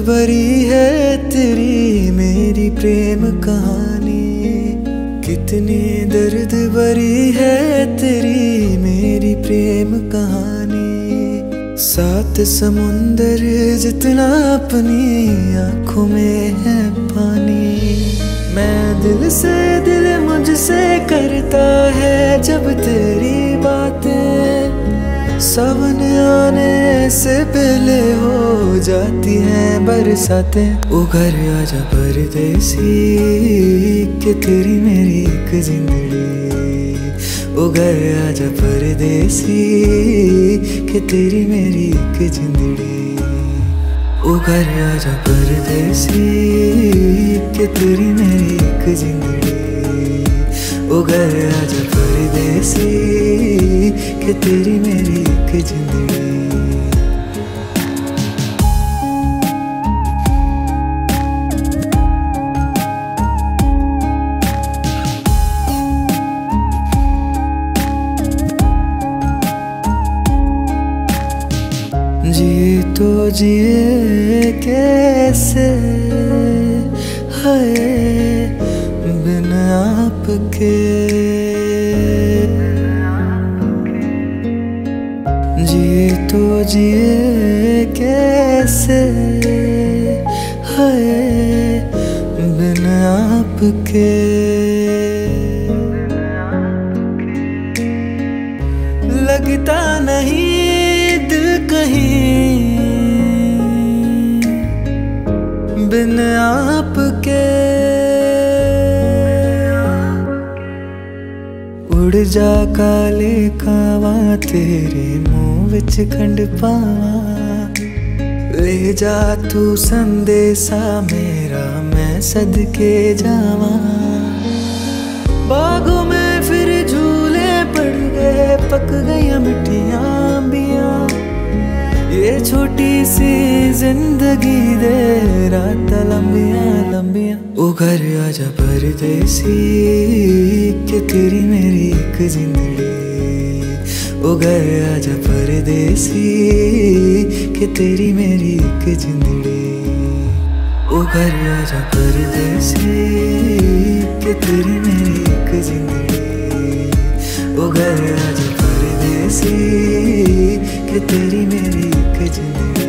भरी है तेरी मेरी प्रेम कहानी। कितनी दर्द भरी है तेरी मेरी प्रेम कहानी। सात समुंदर जितना अपनी आँखों में है पानी। मैं दिल से दिल मुझसे करता है जब तेरी बातें सावन आने से पहले हो जाती हैं बरसातें। ओ घर आजा परदेसी के तेरी मेरी एक जिंदड़ी ओ घर आजा परदेसी के तेरी मेरी एक जिंदड़ी ओ घर आजा परदेसी के तेरी मेरी एक जिंदड़ी ओ घर आजा परदेसी कि तेरी मेरी एक ज़िंदगी। तो जिए कैसे है बिन आपके? जिए तो जिए कैसे? है बिन आपके। लगता नहीं दिल कहीं। बिन आपके। उड़ जा काले कावा, तेरे मुँह विच खंड पावा। ले जा तू संदेशा मेरा मैं सदके जावा। बागों में फिर झूले पड़ गए, पक गई मिठियाँ छोटी सी ज़िंदगी दे रात लंबिया लंबिया। ओ घर आजा परदेसी, कि तेरी मेरी एक जिंदड़ी ओ घर आजा परदेसी, कि तेरी मेरी एक जिंदड़ी ओ घर आजा परदेसी, कि तेरी मेरी एक जिंदड़ी ओ घर आजा परदेसी तेरी मेरी एक